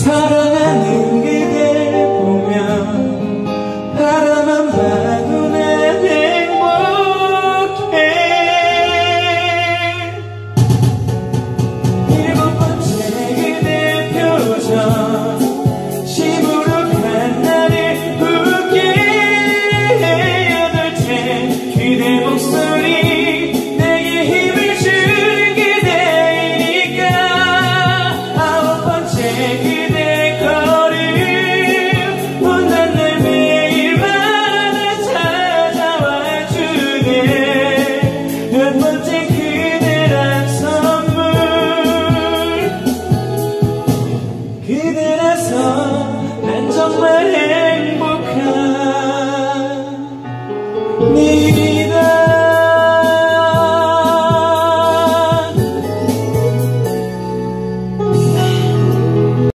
사랑하는 그댈 보면 바라만 봐도 난 행복해. 일곱 번째 그대 표정 시부룩한 나를 웃게 해. 여덟째 그대 목소리 내게 힘을 준 그대이니까. 아홉 번째 그대라서 난 정말 행복한 네